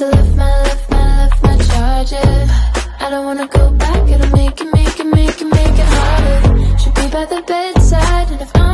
So left my, left my, left my charger I don't wanna go back, it'll make it, make it, make it, make it harder. Should be by the bedside, and if I'm